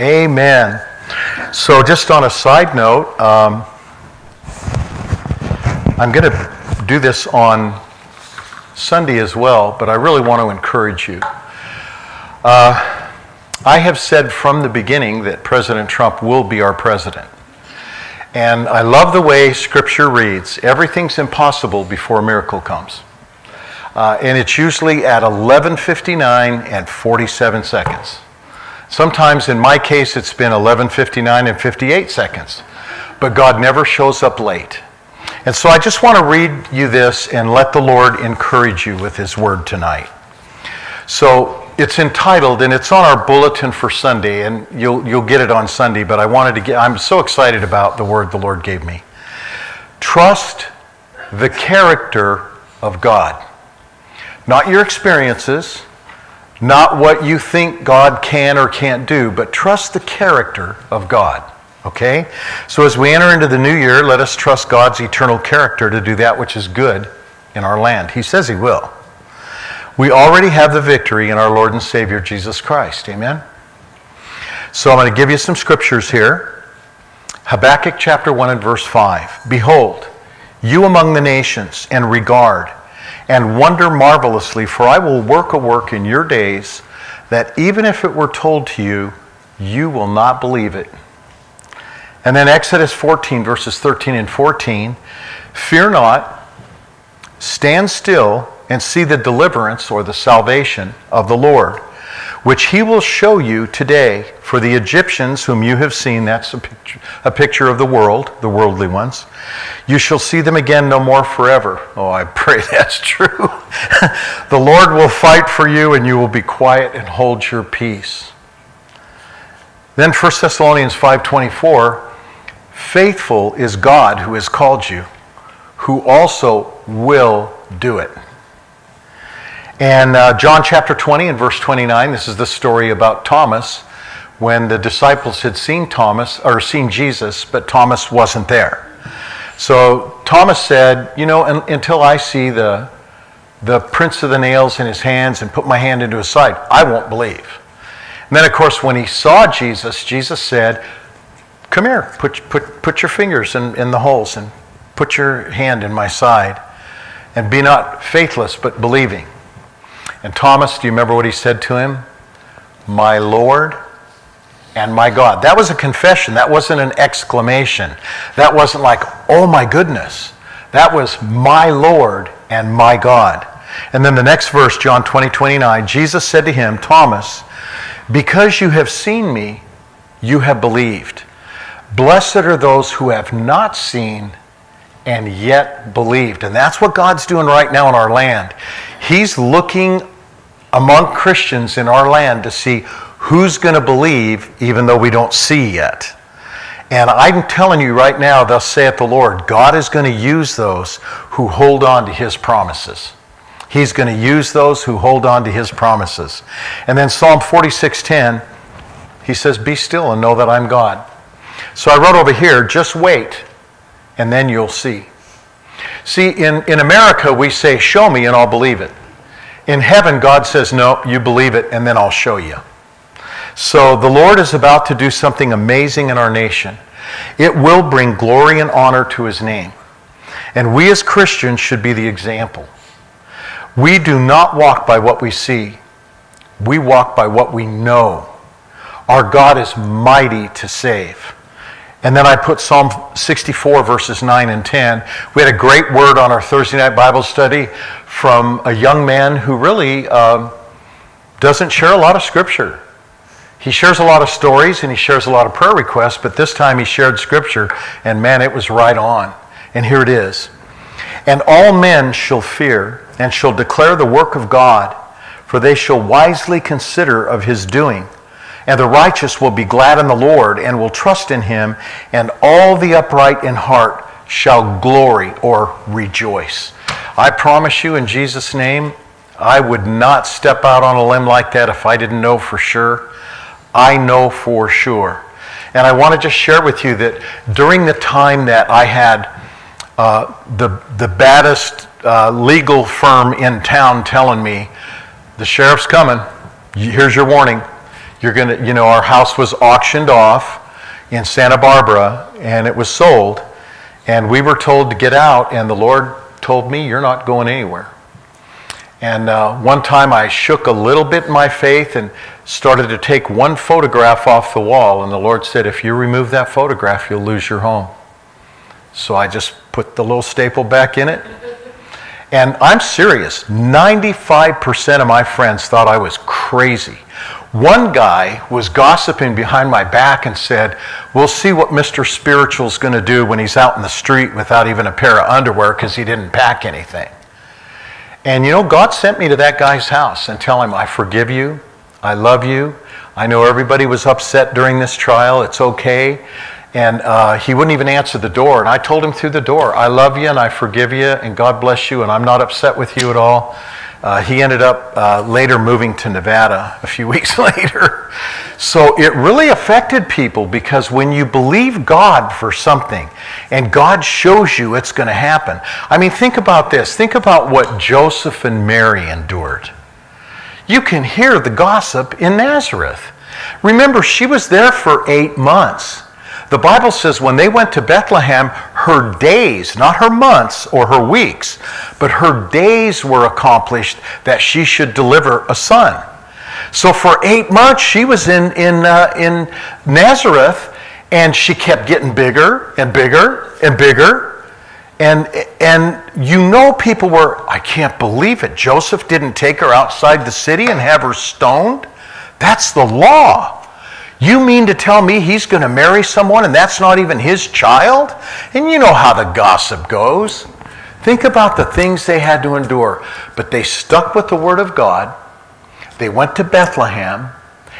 Amen. So, just on a side note, um, I'm going to do this on Sunday as well, but I really want to encourage you. Uh, I have said from the beginning that President Trump will be our president. And I love the way Scripture reads everything's impossible before a miracle comes. Uh, and it's usually at 11:59 and 47 seconds. Sometimes, in my case, it's been 11:59 and 58 seconds, but God never shows up late. And so, I just want to read you this and let the Lord encourage you with His Word tonight. So, it's entitled, and it's on our bulletin for Sunday, and you'll you'll get it on Sunday. But I wanted to get. I'm so excited about the Word the Lord gave me. Trust the character of God. Not your experiences, not what you think God can or can't do, but trust the character of God. Okay? So as we enter into the new year, let us trust God's eternal character to do that which is good in our land. He says He will. We already have the victory in our Lord and Savior Jesus Christ. Amen? So I'm going to give you some scriptures here. Habakkuk chapter 1 and verse 5. Behold, you among the nations, and regard and wonder marvelously, for I will work a work in your days that even if it were told to you, you will not believe it. And then Exodus 14, verses 13 and 14 Fear not, stand still, and see the deliverance or the salvation of the Lord which he will show you today. For the Egyptians whom you have seen, that's a picture, a picture of the world, the worldly ones, you shall see them again no more forever. Oh, I pray that's true. the Lord will fight for you, and you will be quiet and hold your peace. Then 1 Thessalonians 5:24, faithful is God who has called you, who also will do it. And uh, John chapter 20 and verse 29, this is the story about Thomas when the disciples had seen Thomas or seen Jesus, but Thomas wasn't there. So Thomas said, You know, un- until I see the, the prints of the nails in his hands and put my hand into his side, I won't believe. And then, of course, when he saw Jesus, Jesus said, Come here, put, put, put your fingers in, in the holes and put your hand in my side. And be not faithless, but believing. And Thomas, do you remember what he said to him? My Lord and my God. That was a confession. That wasn't an exclamation. That wasn't like, oh my goodness. That was my Lord and my God. And then the next verse, John 20, 29, Jesus said to him, Thomas, because you have seen me, you have believed. Blessed are those who have not seen and yet believed. And that's what God's doing right now in our land. He's looking among Christians in our land to see who's going to believe even though we don't see yet. And I'm telling you right now, thus saith the Lord, God is going to use those who hold on to his promises. He's going to use those who hold on to his promises. And then Psalm 46:10, he says, "Be still and know that I'm God." So I wrote over here, just wait and then you'll see. See, in, in America, we say, Show me and I'll believe it. In heaven, God says, No, you believe it and then I'll show you. So the Lord is about to do something amazing in our nation. It will bring glory and honor to his name. And we as Christians should be the example. We do not walk by what we see, we walk by what we know. Our God is mighty to save. And then I put Psalm 64, verses 9 and 10. We had a great word on our Thursday night Bible study from a young man who really um, doesn't share a lot of scripture. He shares a lot of stories and he shares a lot of prayer requests, but this time he shared scripture, and man, it was right on. And here it is. And all men shall fear and shall declare the work of God, for they shall wisely consider of his doing. And the righteous will be glad in the Lord and will trust in him, and all the upright in heart shall glory or rejoice. I promise you in Jesus' name, I would not step out on a limb like that if I didn't know for sure. I know for sure. And I want to just share with you that during the time that I had uh, the, the baddest uh, legal firm in town telling me, the sheriff's coming, here's your warning, You're going to, you know, our house was auctioned off in Santa Barbara and it was sold. And we were told to get out, and the Lord told me, You're not going anywhere. And uh, one time I shook a little bit in my faith and started to take one photograph off the wall. And the Lord said, If you remove that photograph, you'll lose your home. So I just put the little staple back in it. And I'm serious 95% of my friends thought I was crazy. One guy was gossiping behind my back and said, We'll see what Mr. Spiritual's going to do when he's out in the street without even a pair of underwear because he didn't pack anything. And you know, God sent me to that guy's house and tell him, I forgive you. I love you. I know everybody was upset during this trial. It's okay. And uh, he wouldn't even answer the door. And I told him through the door, I love you and I forgive you and God bless you and I'm not upset with you at all. Uh, he ended up uh, later moving to Nevada a few weeks later. So it really affected people because when you believe God for something and God shows you it's going to happen. I mean, think about this. Think about what Joseph and Mary endured. You can hear the gossip in Nazareth. Remember, she was there for eight months. The Bible says when they went to Bethlehem, her days, not her months or her weeks, but her days were accomplished that she should deliver a son. So for eight months, she was in, in, uh, in Nazareth and she kept getting bigger and bigger and bigger. And, and you know, people were, I can't believe it. Joseph didn't take her outside the city and have her stoned? That's the law. You mean to tell me he's going to marry someone and that's not even his child? And you know how the gossip goes. Think about the things they had to endure. But they stuck with the Word of God. They went to Bethlehem.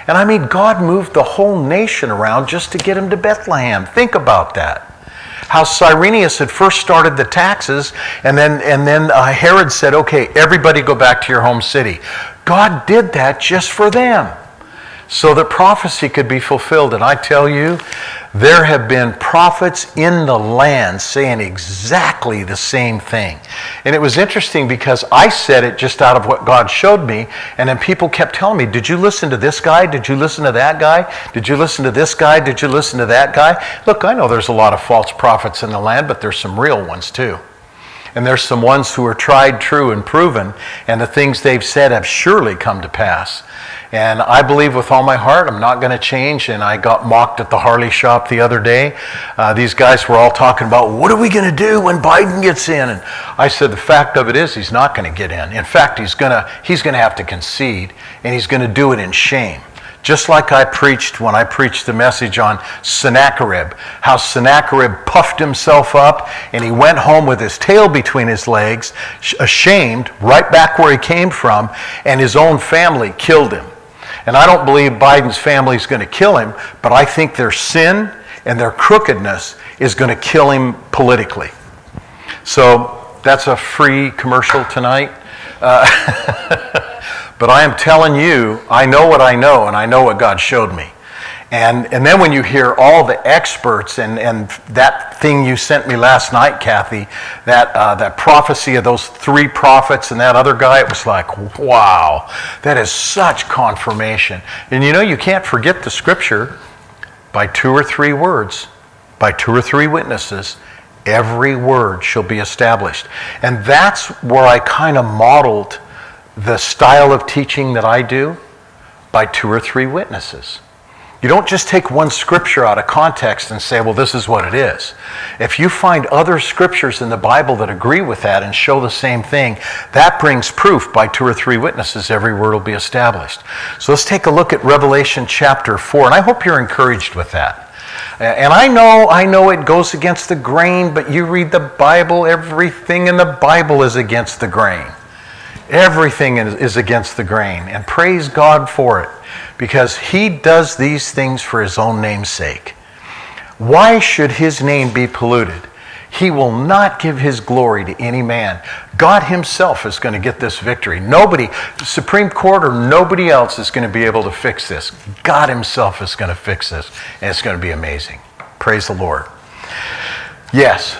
And I mean, God moved the whole nation around just to get him to Bethlehem. Think about that. How Cyrenius had first started the taxes, and then, and then uh, Herod said, okay, everybody go back to your home city. God did that just for them so that prophecy could be fulfilled. And I tell you, there have been prophets in the land saying exactly the same thing. And it was interesting because I said it just out of what God showed me, and then people kept telling me, Did you listen to this guy? Did you listen to that guy? Did you listen to this guy? Did you listen to that guy? Look, I know there's a lot of false prophets in the land, but there's some real ones too. And there's some ones who are tried, true, and proven, and the things they've said have surely come to pass. And I believe with all my heart I'm not going to change. And I got mocked at the Harley shop the other day. Uh, these guys were all talking about what are we going to do when Biden gets in? And I said the fact of it is he's not going to get in. In fact, he's going to he's going to have to concede, and he's going to do it in shame. Just like I preached when I preached the message on Sennacherib, how Sennacherib puffed himself up and he went home with his tail between his legs, ashamed, right back where he came from, and his own family killed him. And I don't believe Biden's family is going to kill him, but I think their sin and their crookedness is going to kill him politically. So that's a free commercial tonight. Uh, but I am telling you, I know what I know, and I know what God showed me. And, and then when you hear all the experts and, and that thing you sent me last night, Kathy, that, uh, that prophecy of those three prophets and that other guy, it was like, wow, that is such confirmation. And you know, you can't forget the scripture by two or three words, by two or three witnesses, every word shall be established. And that's where I kind of modeled the style of teaching that I do by two or three witnesses. You don't just take one scripture out of context and say, well, this is what it is. If you find other scriptures in the Bible that agree with that and show the same thing, that brings proof by two or three witnesses, every word will be established. So let's take a look at Revelation chapter 4, and I hope you're encouraged with that. And I know, I know it goes against the grain, but you read the Bible, everything in the Bible is against the grain. Everything is against the grain, and praise God for it because he does these things for his own name's sake. Why should his name be polluted? He will not give his glory to any man. God himself is going to get this victory. Nobody, Supreme Court or nobody else is going to be able to fix this. God himself is going to fix this, and it's going to be amazing. Praise the Lord. Yes.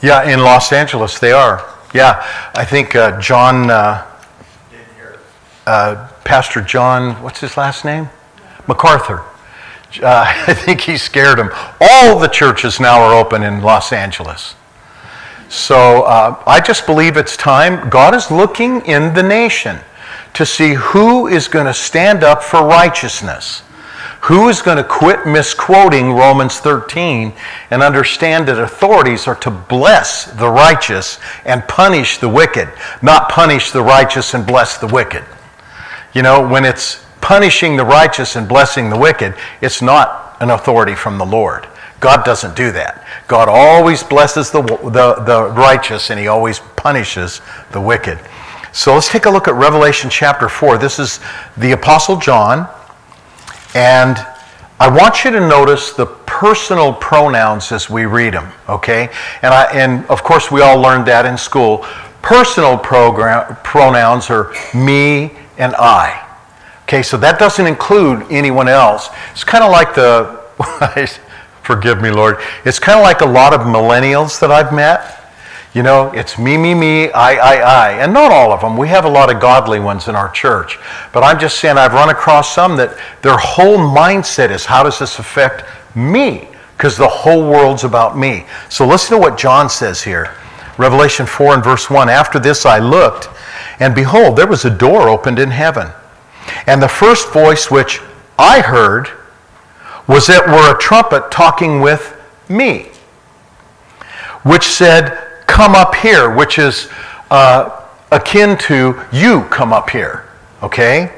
Yeah, in Los Angeles they are. Yeah, I think uh, John, uh, uh, Pastor John, what's his last name? MacArthur. Uh, I think he scared him. All the churches now are open in Los Angeles. So uh, I just believe it's time. God is looking in the nation to see who is going to stand up for righteousness. Who is going to quit misquoting Romans 13 and understand that authorities are to bless the righteous and punish the wicked, not punish the righteous and bless the wicked? You know, when it's punishing the righteous and blessing the wicked, it's not an authority from the Lord. God doesn't do that. God always blesses the, the, the righteous and he always punishes the wicked. So let's take a look at Revelation chapter 4. This is the Apostle John. And I want you to notice the personal pronouns as we read them, okay? And, I, and of course, we all learned that in school. Personal program, pronouns are me and I. Okay, so that doesn't include anyone else. It's kind of like the Forgive me, Lord. It's kind of like a lot of millennials that I've met. You know, it's me, me, me, I, I, I. And not all of them. We have a lot of godly ones in our church. But I'm just saying, I've run across some that their whole mindset is how does this affect me? Because the whole world's about me. So listen to what John says here. Revelation 4 and verse 1 After this I looked, and behold, there was a door opened in heaven. And the first voice which I heard was that were a trumpet talking with me, which said, Come up here, which is uh, akin to you come up here. Okay?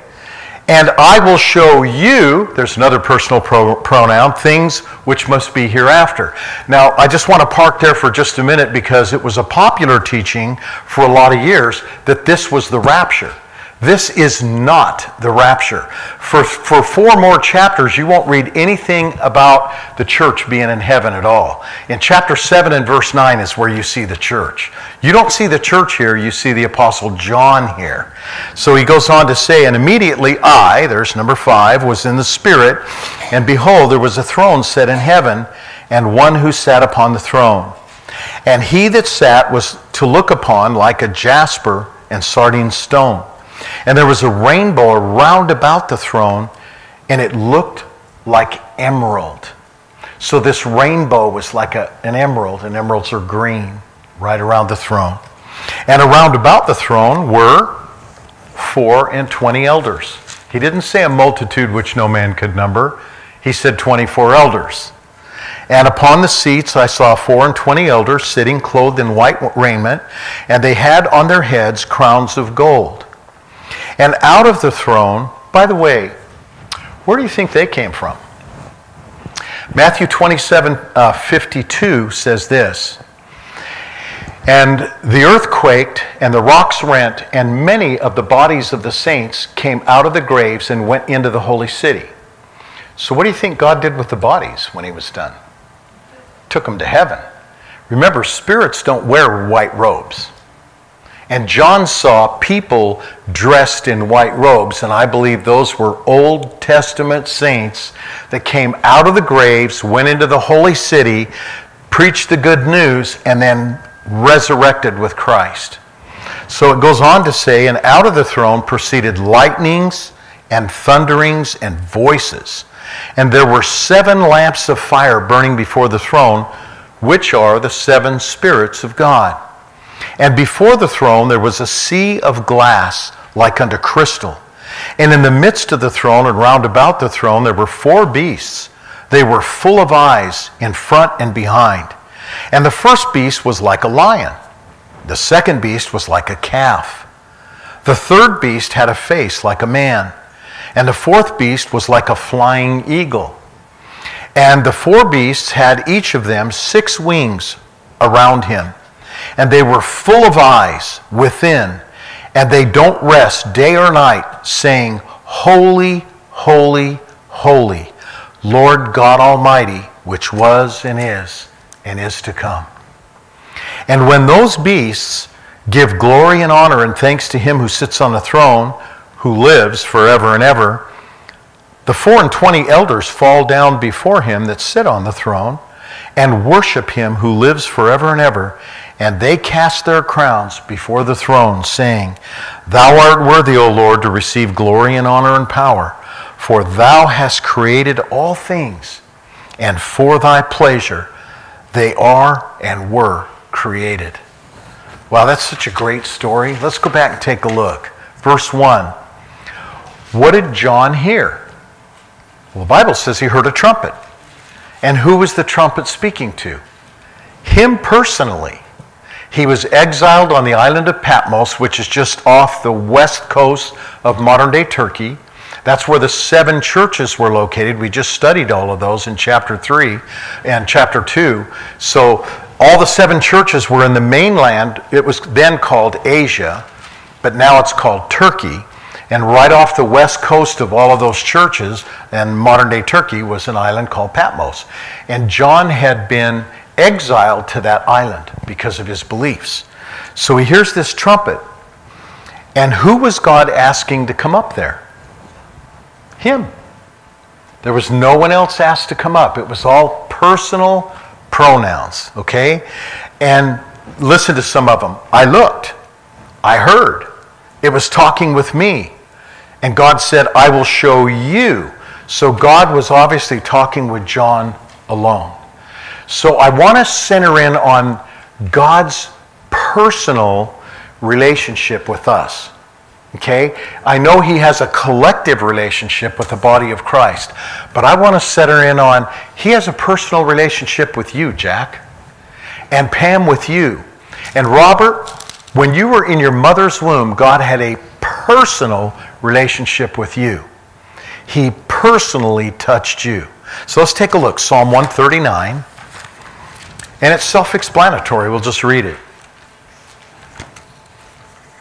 And I will show you, there's another personal pro- pronoun, things which must be hereafter. Now, I just want to park there for just a minute because it was a popular teaching for a lot of years that this was the rapture. This is not the rapture. For, for four more chapters, you won't read anything about the church being in heaven at all. In chapter 7 and verse 9 is where you see the church. You don't see the church here, you see the Apostle John here. So he goes on to say, And immediately I, there's number 5, was in the Spirit, and behold, there was a throne set in heaven, and one who sat upon the throne. And he that sat was to look upon like a jasper and sardine stone. And there was a rainbow around about the throne, and it looked like emerald. So this rainbow was like a, an emerald, and emeralds are green right around the throne. And around about the throne were four and twenty elders. He didn't say a multitude which no man could number, he said 24 elders. And upon the seats I saw four and twenty elders sitting clothed in white raiment, and they had on their heads crowns of gold. And out of the throne, by the way, where do you think they came from? Matthew 27 uh, 52 says this And the earth quaked, and the rocks rent, and many of the bodies of the saints came out of the graves and went into the holy city. So, what do you think God did with the bodies when he was done? Took them to heaven. Remember, spirits don't wear white robes. And John saw people dressed in white robes, and I believe those were Old Testament saints that came out of the graves, went into the holy city, preached the good news, and then resurrected with Christ. So it goes on to say, and out of the throne proceeded lightnings and thunderings and voices. And there were seven lamps of fire burning before the throne, which are the seven spirits of God. And before the throne there was a sea of glass like unto crystal. And in the midst of the throne and round about the throne there were four beasts. They were full of eyes in front and behind. And the first beast was like a lion. The second beast was like a calf. The third beast had a face like a man. And the fourth beast was like a flying eagle. And the four beasts had each of them six wings around him and they were full of eyes within, and they don't rest day or night, saying, Holy, holy, holy, Lord God Almighty, which was and is and is to come. And when those beasts give glory and honor and thanks to him who sits on the throne, who lives forever and ever, the four and twenty elders fall down before him that sit on the throne and worship him who lives forever and ever. And they cast their crowns before the throne, saying, Thou art worthy, O Lord, to receive glory and honor and power, for thou hast created all things, and for thy pleasure they are and were created. Wow, that's such a great story. Let's go back and take a look. Verse 1. What did John hear? Well, the Bible says he heard a trumpet. And who was the trumpet speaking to? Him personally. He was exiled on the island of Patmos, which is just off the west coast of modern day Turkey. That's where the seven churches were located. We just studied all of those in chapter 3 and chapter 2. So, all the seven churches were in the mainland. It was then called Asia, but now it's called Turkey. And right off the west coast of all of those churches, and modern day Turkey, was an island called Patmos. And John had been exiled to that island because of his beliefs. So he hears this trumpet. And who was God asking to come up there? Him. There was no one else asked to come up. It was all personal pronouns, okay? And listen to some of them. I looked, I heard. It was talking with me. And God said, I will show you. So God was obviously talking with John alone. So I want to center in on God's personal relationship with us. Okay? I know he has a collective relationship with the body of Christ, but I want to center in on he has a personal relationship with you, Jack, and Pam with you. And Robert, when you were in your mother's womb, God had a personal relationship with you. He personally touched you. So let's take a look. Psalm 139. And it's self explanatory. We'll just read it.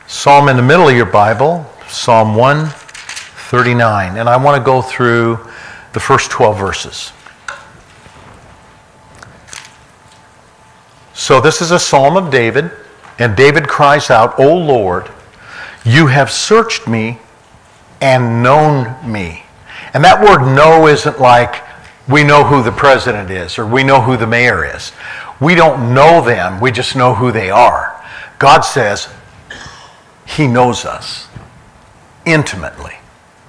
Psalm in the middle of your Bible, Psalm 139. And I want to go through the first 12 verses. So this is a psalm of David, and David cries out, O Lord, you have searched me and known me. And that word know isn't like we know who the president is or we know who the mayor is. We don't know them, we just know who they are. God says He knows us intimately,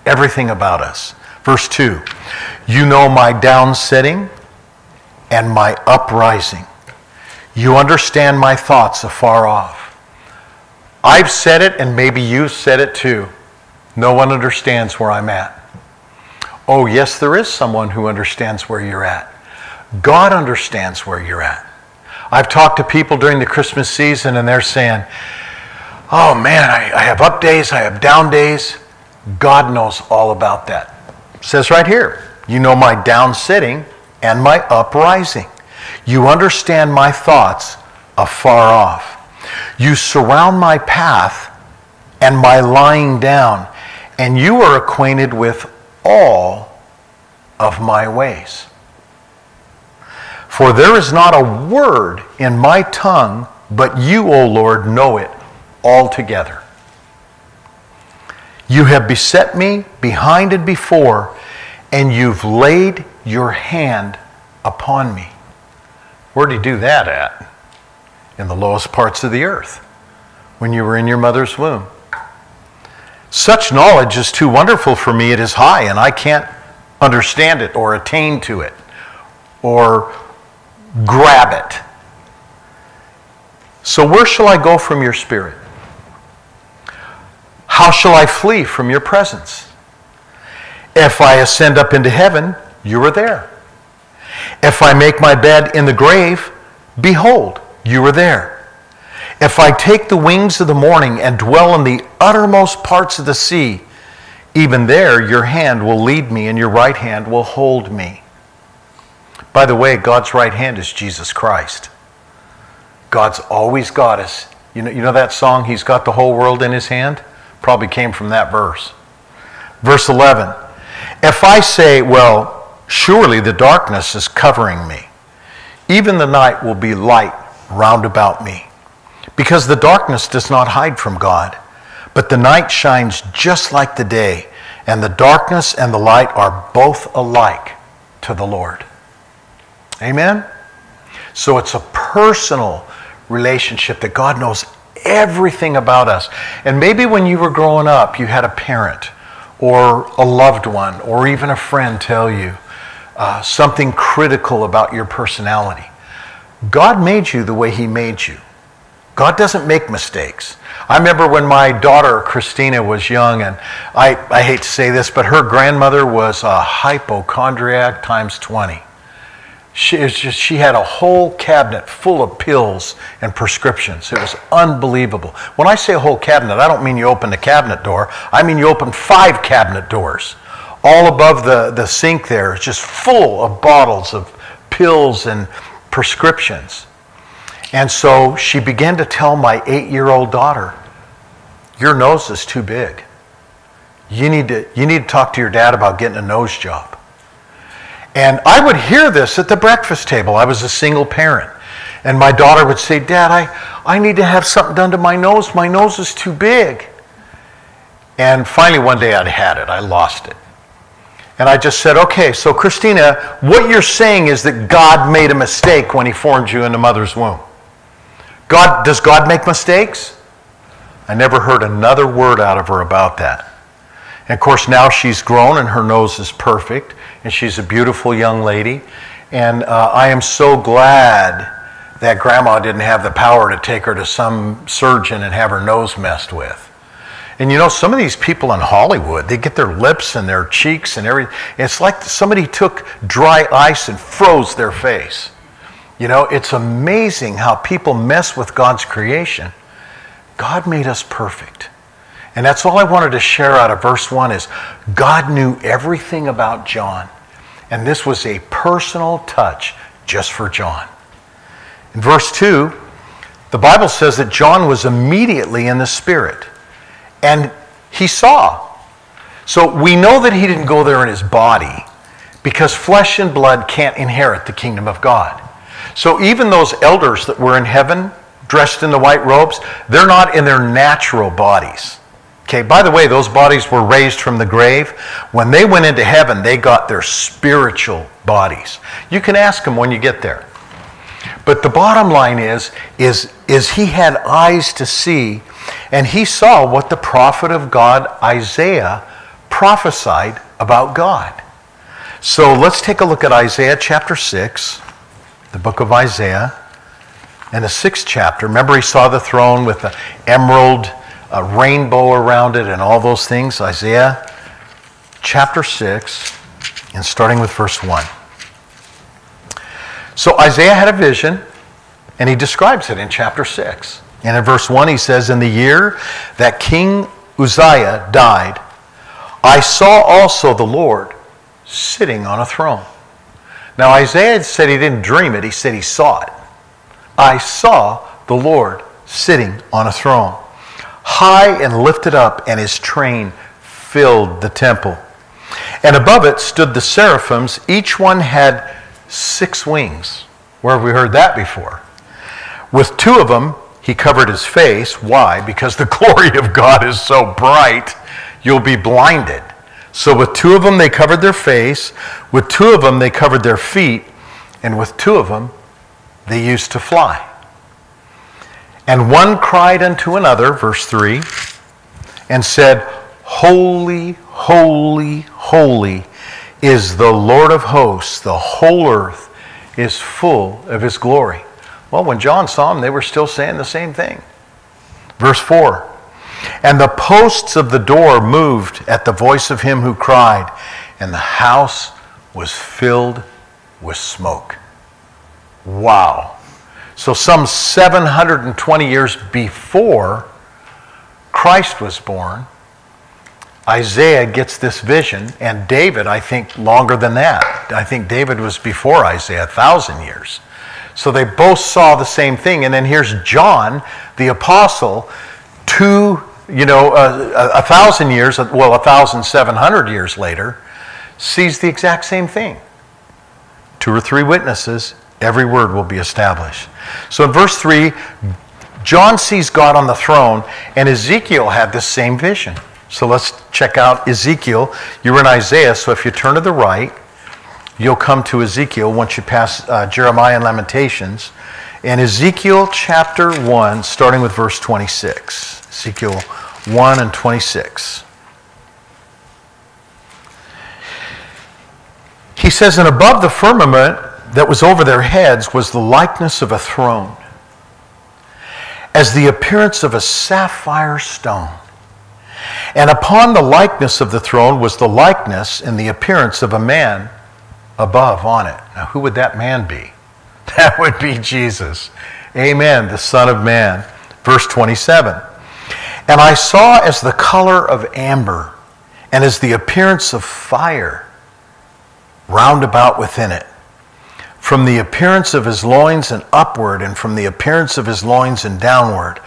everything about us. Verse 2 You know my downsetting and my uprising. You understand my thoughts afar off. I've said it, and maybe you've said it too. No one understands where I'm at. Oh, yes, there is someone who understands where you're at. God understands where you're at. I've talked to people during the Christmas season, and they're saying, Oh man, I, I have up days, I have down days. God knows all about that. It says right here, you know my down sitting and my uprising. You understand my thoughts afar off. You surround my path and my lying down, and you are acquainted with all of my ways. For there is not a word in my tongue, but you, O Lord, know it altogether. You have beset me behind and before, and you've laid your hand upon me. Where did you do that at? in the lowest parts of the earth when you were in your mother's womb. Such knowledge is too wonderful for me. It is high, and I can't understand it or attain to it or grab it. So, where shall I go from your spirit? How shall I flee from your presence? If I ascend up into heaven, you are there. If I make my bed in the grave, behold, you are there. If I take the wings of the morning and dwell in the uttermost parts of the sea, even there your hand will lead me and your right hand will hold me. By the way, God's right hand is Jesus Christ. God's always got us. You know, you know that song, He's got the whole world in His hand? Probably came from that verse. Verse 11 If I say, well, surely the darkness is covering me, even the night will be light round about me. Because the darkness does not hide from God, but the night shines just like the day, and the darkness and the light are both alike to the Lord. Amen? So it's a personal relationship that God knows everything about us. And maybe when you were growing up, you had a parent or a loved one or even a friend tell you uh, something critical about your personality. God made you the way He made you. God doesn't make mistakes. I remember when my daughter Christina was young, and I, I hate to say this, but her grandmother was a hypochondriac times 20. She, just, she had a whole cabinet full of pills and prescriptions. It was unbelievable. When I say a whole cabinet, I don't mean you open the cabinet door. I mean you open five cabinet doors. All above the, the sink there, just full of bottles of pills and prescriptions. And so she began to tell my eight year old daughter, Your nose is too big. You need, to, you need to talk to your dad about getting a nose job. And I would hear this at the breakfast table. I was a single parent. And my daughter would say, Dad, I, I need to have something done to my nose. My nose is too big. And finally, one day I'd had it. I lost it. And I just said, okay, so Christina, what you're saying is that God made a mistake when he formed you in the mother's womb. God, does God make mistakes? I never heard another word out of her about that. And of course, now she's grown and her nose is perfect and she's a beautiful young lady. And uh, I am so glad that grandma didn't have the power to take her to some surgeon and have her nose messed with. And you know, some of these people in Hollywood, they get their lips and their cheeks and everything. It's like somebody took dry ice and froze their face. You know, it's amazing how people mess with God's creation. God made us perfect. And that's all I wanted to share out of verse 1 is God knew everything about John. And this was a personal touch just for John. In verse 2, the Bible says that John was immediately in the Spirit and he saw. So we know that he didn't go there in his body because flesh and blood can't inherit the kingdom of God. So even those elders that were in heaven, dressed in the white robes, they're not in their natural bodies. Okay, by the way, those bodies were raised from the grave. When they went into heaven, they got their spiritual bodies. You can ask them when you get there. But the bottom line is, is, is he had eyes to see, and he saw what the prophet of God, Isaiah, prophesied about God. So let's take a look at Isaiah chapter 6, the book of Isaiah, and the sixth chapter. Remember, he saw the throne with the emerald a rainbow around it and all those things. Isaiah chapter 6, and starting with verse 1. So Isaiah had a vision, and he describes it in chapter 6. And in verse 1, he says, In the year that King Uzziah died, I saw also the Lord sitting on a throne. Now, Isaiah said he didn't dream it, he said he saw it. I saw the Lord sitting on a throne high and lifted up, and his train filled the temple. And above it stood the seraphims. Each one had six wings. Where have we heard that before? With two of them, he covered his face. Why? Because the glory of God is so bright, you'll be blinded. So, with two of them, they covered their face. With two of them, they covered their feet. And with two of them, they used to fly. And one cried unto another, verse 3, and said, Holy, holy, holy is the Lord of hosts. The whole earth is full of his glory. Well, when John saw him, they were still saying the same thing. Verse 4 And the posts of the door moved at the voice of him who cried, and the house was filled with smoke. Wow. So, some 720 years before Christ was born, Isaiah gets this vision, and David, I think, longer than that. I think David was before Isaiah, a thousand years. So they both saw the same thing. And then here's John, the apostle, two, you know, uh, a, a thousand years, well, a thousand seven hundred years later, sees the exact same thing. Two or three witnesses, every word will be established. So in verse 3, John sees God on the throne, and Ezekiel had this same vision. So let's check out Ezekiel. You were in Isaiah, so if you turn to the right, you'll come to Ezekiel once you pass uh, Jeremiah and Lamentations. And Ezekiel chapter 1, starting with verse 26. Ezekiel 1 and 26. He says, And above the firmament that was over their heads was the likeness of a throne, as the appearance of a sapphire stone. And upon the likeness of the throne was the likeness and the appearance of a man above on it. Now, who would that man be? That would be Jesus. Amen, the Son of Man. Verse 27. And I saw as the color of amber and as the appearance of fire round about within it. From the appearance of his loins and upward, and from the appearance of his loins and downward,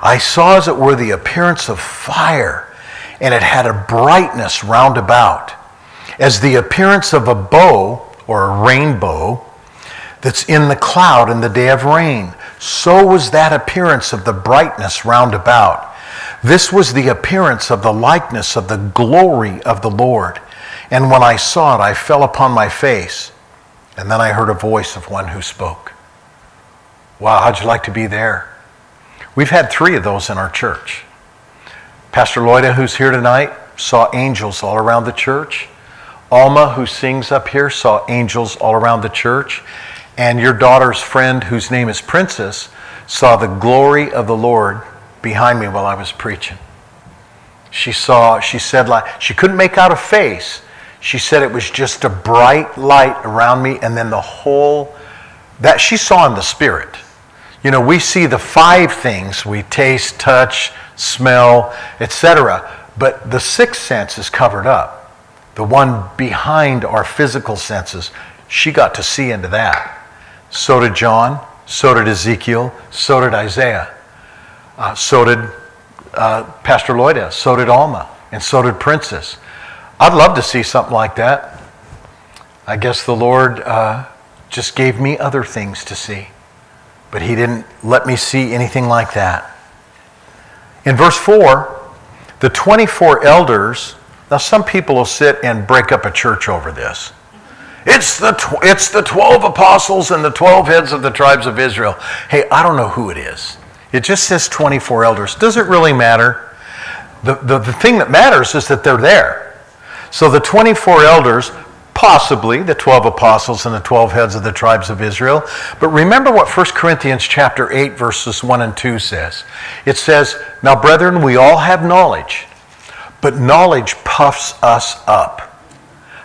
I saw as it were the appearance of fire, and it had a brightness round about, as the appearance of a bow or a rainbow that's in the cloud in the day of rain. So was that appearance of the brightness round about. This was the appearance of the likeness of the glory of the Lord. And when I saw it, I fell upon my face. And then I heard a voice of one who spoke. Wow, how'd you like to be there? We've had three of those in our church. Pastor Lloyda, who's here tonight, saw angels all around the church. Alma, who sings up here, saw angels all around the church. And your daughter's friend, whose name is Princess, saw the glory of the Lord behind me while I was preaching. She saw, she said, like, she couldn't make out a face. She said it was just a bright light around me, and then the whole, that she saw in the spirit. You know, we see the five things we taste, touch, smell, etc. But the sixth sense is covered up. The one behind our physical senses, she got to see into that. So did John, so did Ezekiel, so did Isaiah, uh, so did uh, Pastor Lloyda, so did Alma, and so did Princess. I'd love to see something like that. I guess the Lord uh, just gave me other things to see, but He didn't let me see anything like that. In verse 4, the 24 elders, now some people will sit and break up a church over this. It's the, tw- it's the 12 apostles and the 12 heads of the tribes of Israel. Hey, I don't know who it is. It just says 24 elders. Does it really matter? The, the, the thing that matters is that they're there. So the 24 elders, possibly the 12 apostles and the 12 heads of the tribes of Israel. But remember what 1 Corinthians chapter 8 verses 1 and 2 says. It says, "Now brethren, we all have knowledge, but knowledge puffs us up.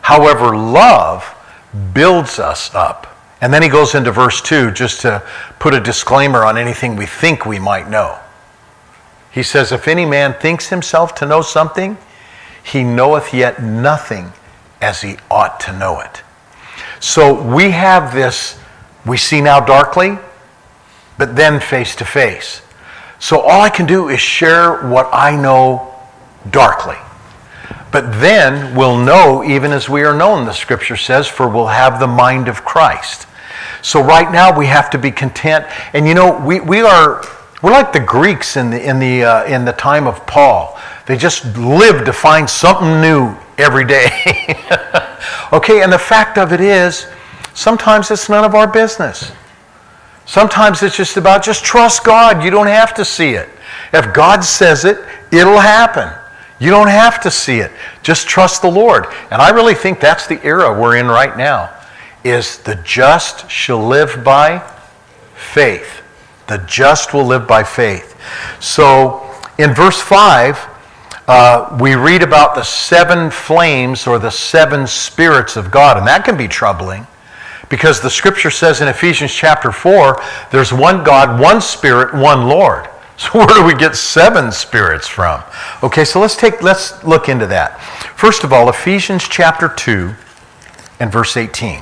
However, love builds us up." And then he goes into verse 2 just to put a disclaimer on anything we think we might know. He says, If any man thinks himself to know something, he knoweth yet nothing as he ought to know it. So we have this, we see now darkly, but then face to face. So all I can do is share what I know darkly. But then we'll know even as we are known, the scripture says, for we'll have the mind of Christ. So right now we have to be content. And you know, we, we are, we're like the Greeks in the, in, the, uh, in the time of Paul. They just live to find something new every day. okay, and the fact of it is, sometimes it's none of our business. Sometimes it's just about just trust God. You don't have to see it. If God says it, it'll happen. You don't have to see it. Just trust the Lord. And I really think that's the era we're in right now is the just shall live by faith. The just will live by faith. So in verse 5, uh, we read about the seven flames or the seven spirits of God, and that can be troubling because the scripture says in Ephesians chapter 4 there's one God, one Spirit, one Lord. So where do we get seven spirits from? Okay, so let's take let's look into that. First of all, Ephesians chapter 2 and verse 18.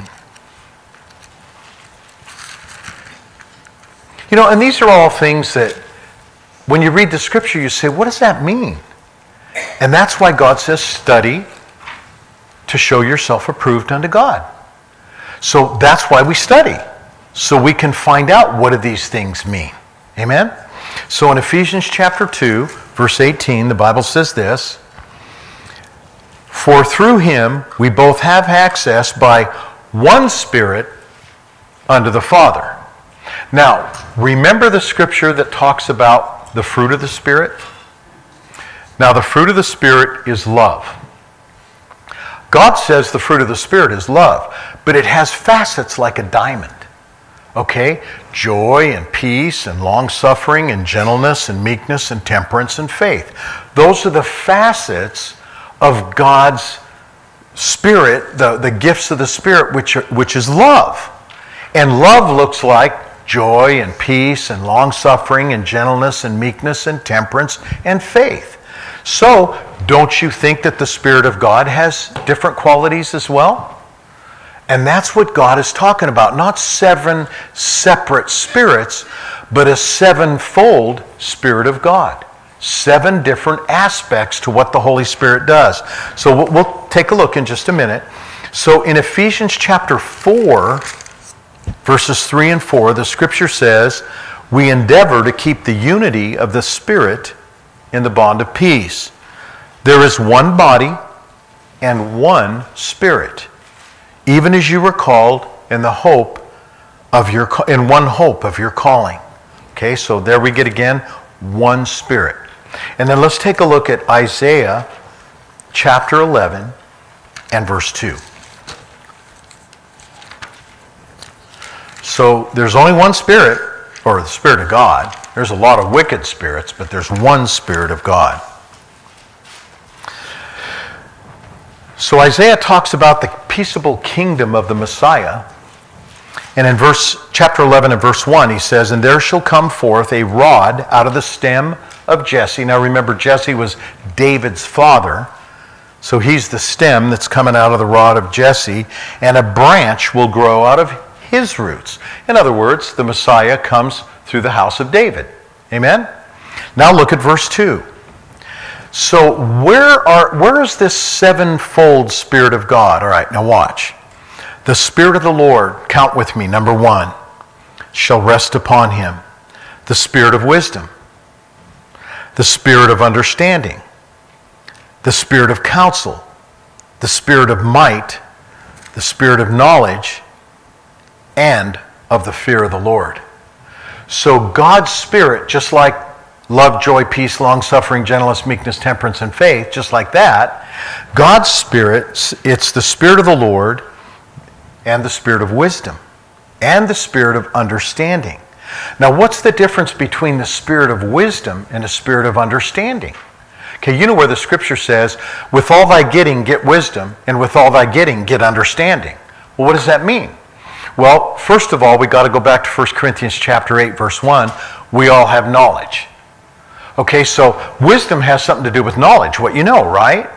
You know, and these are all things that when you read the scripture you say, what does that mean? And that's why God says study to show yourself approved unto God. So that's why we study. So we can find out what do these things mean. Amen? So in Ephesians chapter 2, verse 18, the Bible says this For through him we both have access by one Spirit unto the Father. Now, remember the scripture that talks about the fruit of the Spirit? Now, the fruit of the Spirit is love. God says the fruit of the Spirit is love, but it has facets like a diamond. Okay? Joy and peace and long suffering and gentleness and meekness and temperance and faith. Those are the facets of God's Spirit, the, the gifts of the Spirit, which, are, which is love. And love looks like joy and peace and long suffering and gentleness and meekness and temperance and faith. So, don't you think that the Spirit of God has different qualities as well? And that's what God is talking about. Not seven separate spirits, but a sevenfold Spirit of God. Seven different aspects to what the Holy Spirit does. So we'll take a look in just a minute. So in Ephesians chapter 4, verses 3 and 4, the scripture says, We endeavor to keep the unity of the Spirit in the bond of peace. There is one body and one Spirit even as you were called in the hope of your in one hope of your calling. Okay, so there we get again one spirit. And then let's take a look at Isaiah chapter 11 and verse 2. So there's only one spirit, or the Spirit of God. There's a lot of wicked spirits, but there's one Spirit of God. So Isaiah talks about the peaceable kingdom of the Messiah. And in verse chapter 11 and verse 1, he says, And there shall come forth a rod out of the stem of Jesse. Now remember, Jesse was David's father. So he's the stem that's coming out of the rod of Jesse, and a branch will grow out of his roots. In other words, the Messiah comes through the house of David. Amen? Now look at verse 2. So where are where is this sevenfold Spirit of God? All right, now watch. The Spirit of the Lord, count with me, number one, shall rest upon him. The Spirit of wisdom, the Spirit of understanding, the Spirit of counsel, the Spirit of might, the Spirit of knowledge, and of the fear of the Lord. So God's Spirit, just like love, joy, peace, long suffering, gentleness, meekness, temperance, and faith, just like that. God's Spirit, it's the Spirit of the Lord and the Spirit of wisdom and the Spirit of understanding. Now, what's the difference between the Spirit of wisdom and the Spirit of understanding? Okay, you know where the scripture says, with all thy getting, get wisdom, and with all thy getting, get understanding. Well, what does that mean? Well, first of all, we got to go back to 1 Corinthians chapter 8, verse 1. We all have knowledge. Okay, so wisdom has something to do with knowledge, what you know, right?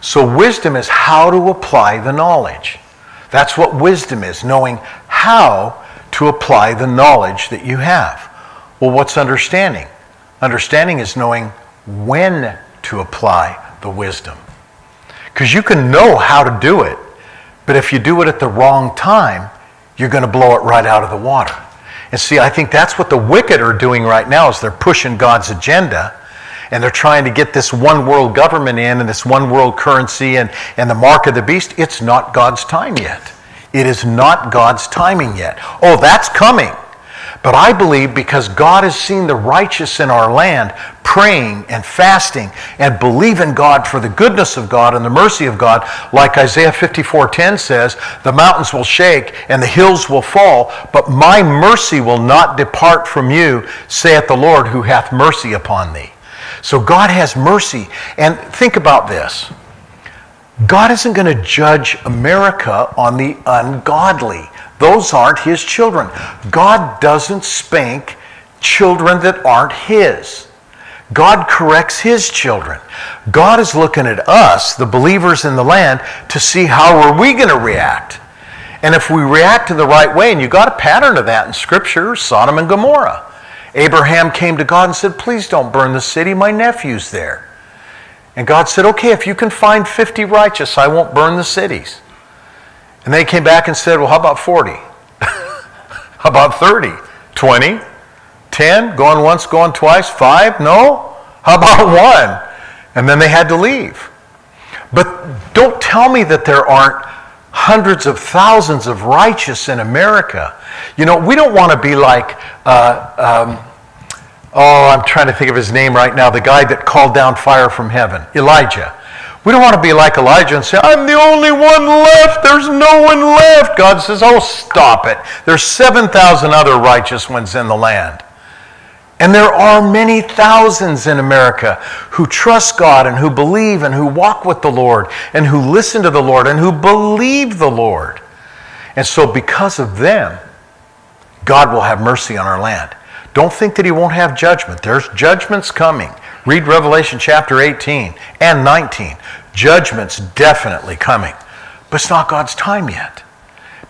So wisdom is how to apply the knowledge. That's what wisdom is, knowing how to apply the knowledge that you have. Well, what's understanding? Understanding is knowing when to apply the wisdom. Because you can know how to do it, but if you do it at the wrong time, you're going to blow it right out of the water. And see, I think that's what the wicked are doing right now is they're pushing God's agenda and they're trying to get this one world government in and this one world currency and, and the mark of the beast. It's not God's time yet. It is not God's timing yet. Oh, that's coming. But I believe because God has seen the righteous in our land praying and fasting and believe in God for the goodness of God and the mercy of God, like Isaiah 54:10 says, the mountains will shake and the hills will fall, but my mercy will not depart from you, saith the Lord who hath mercy upon thee. So God has mercy. And think about this. God isn't going to judge America on the ungodly. Those aren't his children. God doesn't spank children that aren't his. God corrects his children. God is looking at us, the believers in the land, to see how are we going to react. And if we react in the right way, and you got a pattern of that in Scripture, Sodom and Gomorrah. Abraham came to God and said, Please don't burn the city, my nephew's there. And God said, Okay, if you can find 50 righteous, I won't burn the cities. And they came back and said, Well, how about 40? how about 30? 20? 10? Going once, going twice? Five? No? How about one? And then they had to leave. But don't tell me that there aren't hundreds of thousands of righteous in America. You know, we don't want to be like, uh, um, oh, I'm trying to think of his name right now, the guy that called down fire from heaven, Elijah. We don't want to be like Elijah and say, I'm the only one left. There's no one left. God says, Oh, stop it. There's 7,000 other righteous ones in the land. And there are many thousands in America who trust God and who believe and who walk with the Lord and who listen to the Lord and who believe the Lord. And so, because of them, God will have mercy on our land. Don't think that He won't have judgment. There's judgments coming. Read Revelation chapter 18 and 19. Judgment's definitely coming. But it's not God's time yet.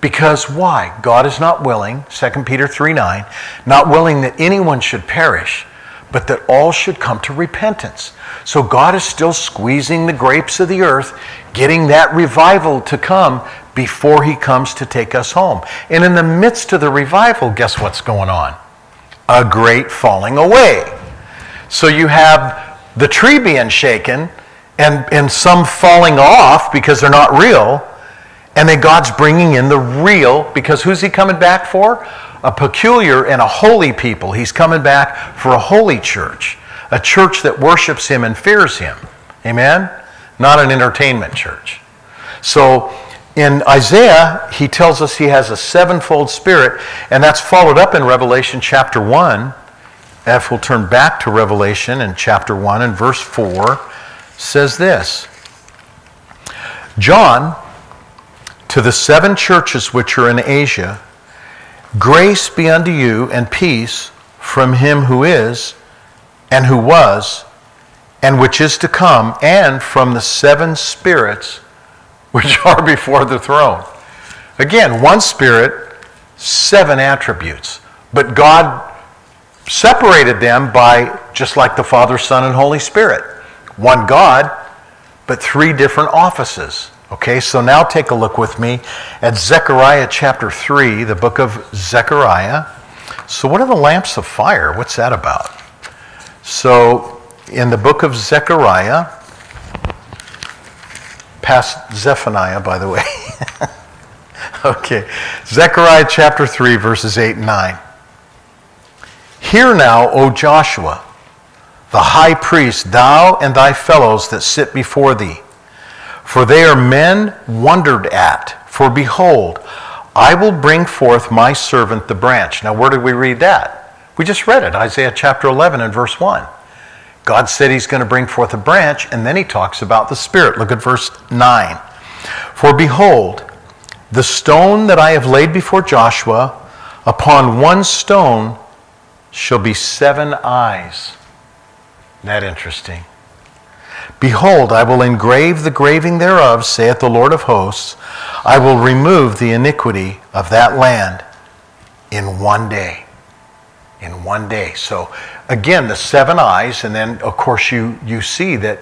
Because why? God is not willing, 2 Peter 3 9, not willing that anyone should perish, but that all should come to repentance. So God is still squeezing the grapes of the earth, getting that revival to come before he comes to take us home. And in the midst of the revival, guess what's going on? A great falling away. So you have the tree being shaken and, and some falling off because they're not real and then God's bringing in the real, because who's He coming back for? A peculiar and a holy people. He's coming back for a holy church, a church that worships Him and fears Him. Amen? Not an entertainment church. So in Isaiah, he tells us he has a sevenfold spirit, and that's followed up in Revelation chapter 1. If we'll turn back to Revelation in chapter 1 and verse 4, says this John to the seven churches which are in Asia, grace be unto you and peace from him who is, and who was, and which is to come, and from the seven spirits which are before the throne. Again, one spirit, seven attributes. But God separated them by, just like the Father, Son, and Holy Spirit. One God, but three different offices. Okay, so now take a look with me at Zechariah chapter 3, the book of Zechariah. So, what are the lamps of fire? What's that about? So, in the book of Zechariah, past Zephaniah, by the way. okay, Zechariah chapter 3, verses 8 and 9. Hear now, O Joshua, the high priest, thou and thy fellows that sit before thee for they are men wondered at. For behold, I will bring forth my servant the branch. Now, where did we read that? We just read it, Isaiah chapter 11 and verse 1. God said he's going to bring forth a branch, and then he talks about the Spirit. Look at verse 9. For behold, the stone that I have laid before Joshua, upon one stone shall be seven eyes. Isn't that interesting? Behold, I will engrave the graving thereof, saith the Lord of hosts. I will remove the iniquity of that land in one day. In one day. So, again, the seven eyes, and then, of course, you, you see that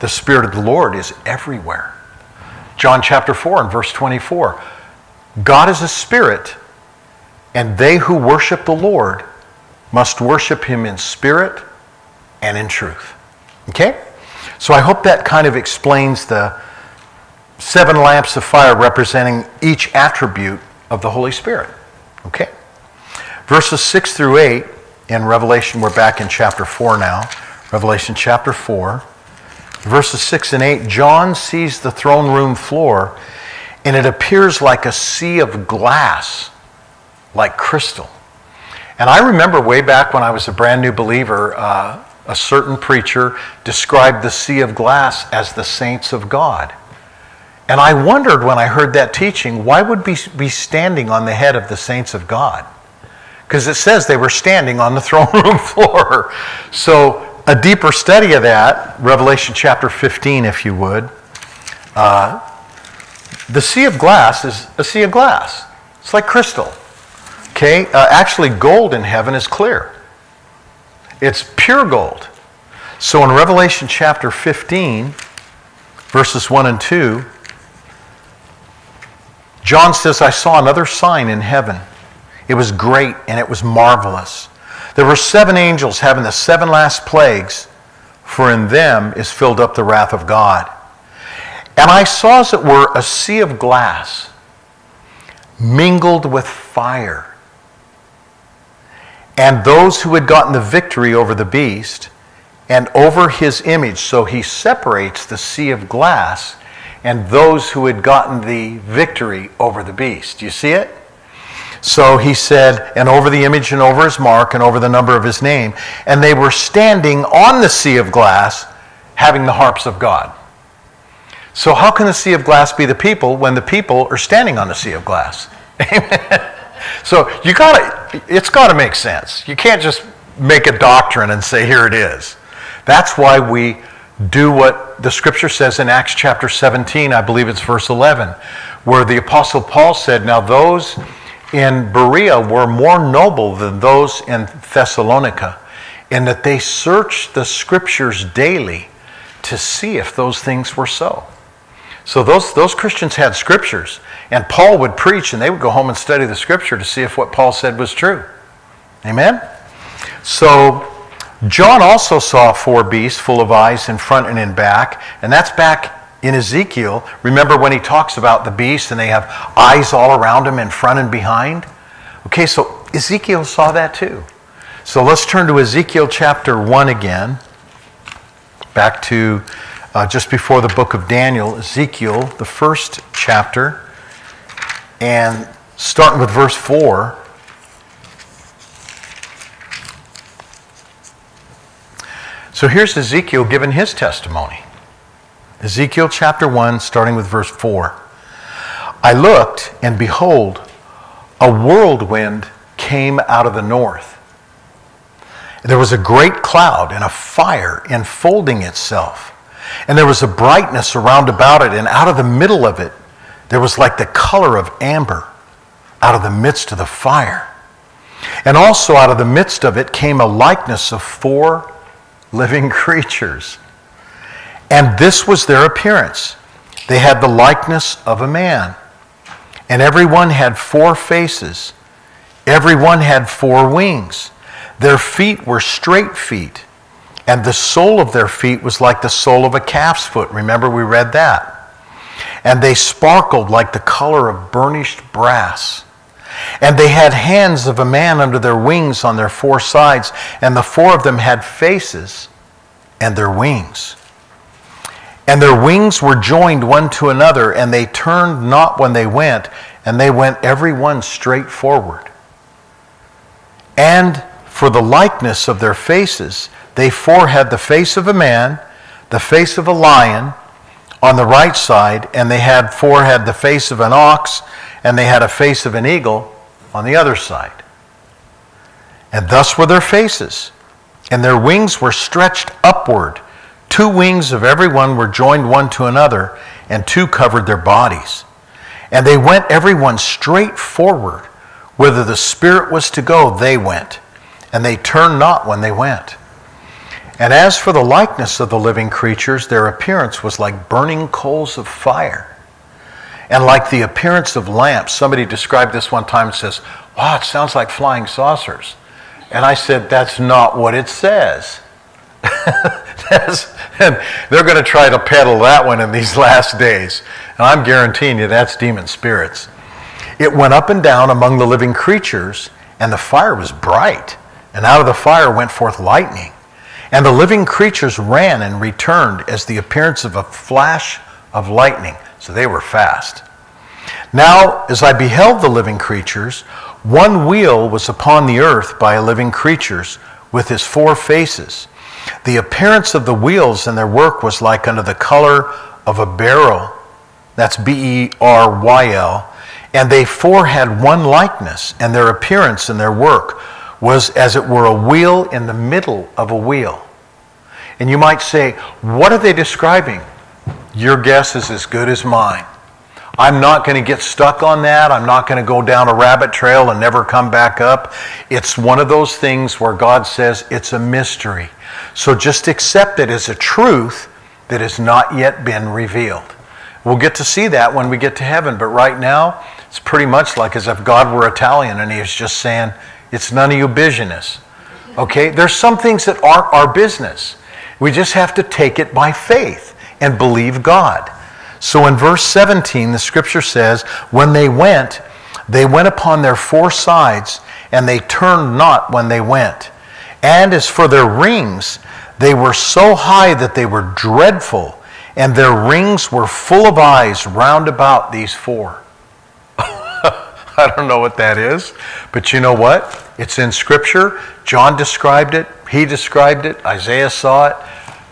the Spirit of the Lord is everywhere. John chapter 4 and verse 24 God is a spirit, and they who worship the Lord must worship him in spirit and in truth. Okay? So I hope that kind of explains the seven lamps of fire representing each attribute of the Holy Spirit. Okay? Verses 6 through 8 in Revelation, we're back in chapter 4 now. Revelation chapter 4. Verses 6 and 8 John sees the throne room floor, and it appears like a sea of glass, like crystal. And I remember way back when I was a brand new believer, uh, a certain preacher described the sea of glass as the saints of God. And I wondered when I heard that teaching, why would we be standing on the head of the saints of God? Because it says they were standing on the throne room floor. So, a deeper study of that, Revelation chapter 15, if you would. Uh, the sea of glass is a sea of glass. It's like crystal. Okay? Uh, actually, gold in heaven is clear. It's pure gold. So in Revelation chapter 15, verses 1 and 2, John says, I saw another sign in heaven. It was great and it was marvelous. There were seven angels having the seven last plagues, for in them is filled up the wrath of God. And I saw, as it were, a sea of glass mingled with fire. And those who had gotten the victory over the beast and over his image. So he separates the sea of glass and those who had gotten the victory over the beast. You see it? So he said, and over the image and over his mark and over the number of his name. And they were standing on the sea of glass having the harps of God. So, how can the sea of glass be the people when the people are standing on the sea of glass? so, you gotta, it's got to make sense. You can't just make a doctrine and say, here it is. That's why we do what the scripture says in Acts chapter 17, I believe it's verse 11, where the apostle Paul said, Now those in Berea were more noble than those in Thessalonica, in that they searched the scriptures daily to see if those things were so. So those, those Christians had scriptures, and Paul would preach, and they would go home and study the scripture to see if what Paul said was true. Amen? So John also saw four beasts full of eyes in front and in back, and that's back in Ezekiel. Remember when he talks about the beasts and they have eyes all around them in front and behind? Okay, so Ezekiel saw that too. So let's turn to Ezekiel chapter 1 again, back to uh, just before the book of Daniel, Ezekiel, the first chapter, and starting with verse 4. So here's Ezekiel giving his testimony. Ezekiel chapter 1, starting with verse 4. I looked, and behold, a whirlwind came out of the north. There was a great cloud and a fire enfolding itself and there was a brightness around about it, and out of the middle of it, there was like the color of amber out of the midst of the fire. And also out of the midst of it came a likeness of four living creatures. And this was their appearance. They had the likeness of a man. And every one had four faces. Every one had four wings. Their feet were straight feet and the sole of their feet was like the sole of a calf's foot. Remember, we read that. And they sparkled like the color of burnished brass. And they had hands of a man under their wings on their four sides, and the four of them had faces and their wings. And their wings were joined one to another, and they turned not when they went, and they went every one straight forward. And for the likeness of their faces, they four had the face of a man, the face of a lion on the right side, and they had four had the face of an ox, and they had a face of an eagle on the other side. And thus were their faces, and their wings were stretched upward. Two wings of every one were joined one to another, and two covered their bodies. And they went every one straight forward. Whither the Spirit was to go, they went, and they turned not when they went. And as for the likeness of the living creatures, their appearance was like burning coals of fire and like the appearance of lamps. Somebody described this one time and says, Wow, it sounds like flying saucers. And I said, That's not what it says. and they're going to try to peddle that one in these last days. And I'm guaranteeing you that's demon spirits. It went up and down among the living creatures, and the fire was bright. And out of the fire went forth lightning and the living creatures ran and returned as the appearance of a flash of lightning. So they were fast. Now, as I beheld the living creatures, one wheel was upon the earth by living creatures with his four faces. The appearance of the wheels and their work was like unto the color of a beryl. That's B E R Y L. And they four had one likeness, and their appearance and their work was as it were a wheel in the middle of a wheel. And you might say, what are they describing? Your guess is as good as mine. I'm not going to get stuck on that. I'm not going to go down a rabbit trail and never come back up. It's one of those things where God says it's a mystery. So just accept it as a truth that has not yet been revealed. We'll get to see that when we get to heaven, but right now, it's pretty much like as if God were Italian and He was just saying, it's none of your business. Okay? There's some things that aren't our business. We just have to take it by faith and believe God. So in verse 17, the scripture says, When they went, they went upon their four sides, and they turned not when they went. And as for their rings, they were so high that they were dreadful, and their rings were full of eyes round about these four. I don't know what that is, but you know what? It's in Scripture. John described it, he described it, Isaiah saw it.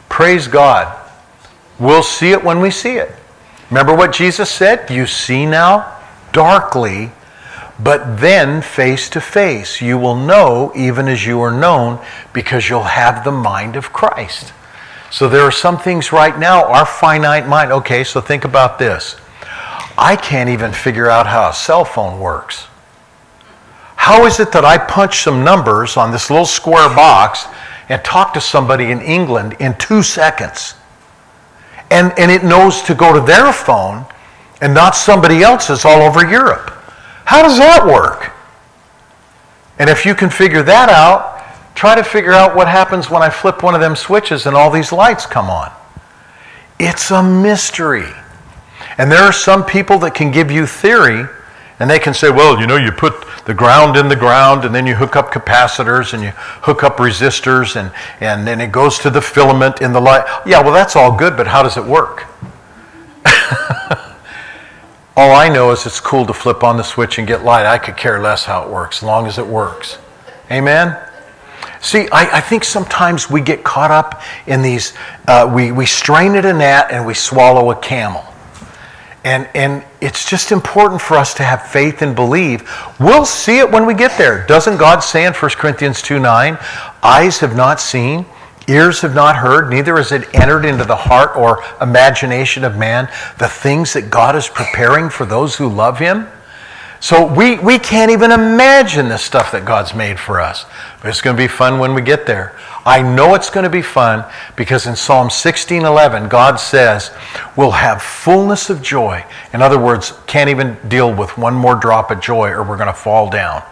Praise God. We'll see it when we see it. Remember what Jesus said? You see now darkly, but then face to face. You will know even as you are known because you'll have the mind of Christ. So there are some things right now, our finite mind. Okay, so think about this. I can't even figure out how a cell phone works. How is it that I punch some numbers on this little square box and talk to somebody in England in two seconds? And, and it knows to go to their phone and not somebody else's all over Europe. How does that work? And if you can figure that out, try to figure out what happens when I flip one of them switches and all these lights come on. It's a mystery. And there are some people that can give you theory and they can say, well, you know, you put the ground in the ground and then you hook up capacitors and you hook up resistors and, and then it goes to the filament in the light. Yeah, well, that's all good, but how does it work? all I know is it's cool to flip on the switch and get light. I could care less how it works, as long as it works. Amen? See, I, I, think sometimes we get caught up in these, uh, we, we strain at a gnat and we swallow a camel. And, and it's just important for us to have faith and believe. We'll see it when we get there. Doesn't God say in 1 Corinthians 2 9, eyes have not seen, ears have not heard, neither has it entered into the heart or imagination of man the things that God is preparing for those who love him? So we, we can't even imagine the stuff that God's made for us. But it's going to be fun when we get there. I know it's going to be fun because in Psalm 16:11 God says, "We'll have fullness of joy." In other words, can't even deal with one more drop of joy or we're going to fall down.